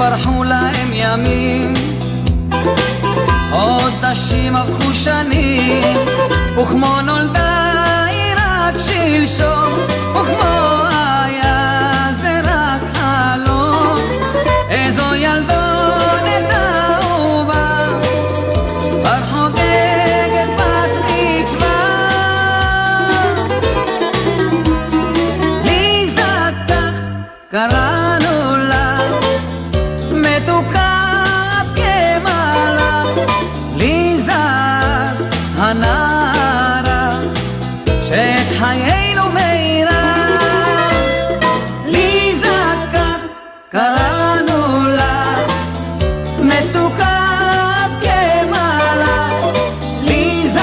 יפרחו להם ימים חודשים הפכו שנים וכמו נולדה היא רק שלשום וכמו חיינו מהירה. ליזה קם, קראנו לה, מתוקה כמעלה. ליזה,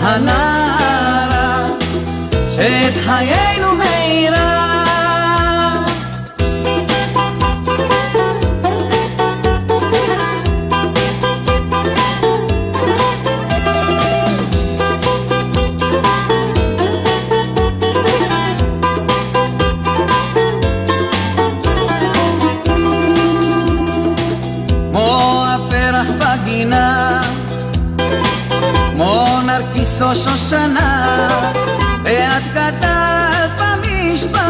הנערה, שאת חיינו מהירה. υπάρχει σώσο σανά Ε, ατκατά, παμίσπα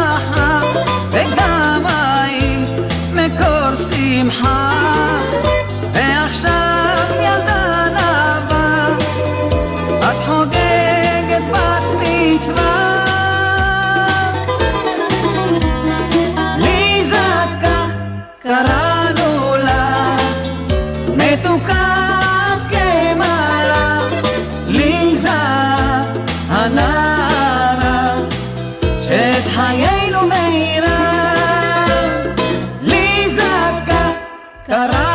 Caralho!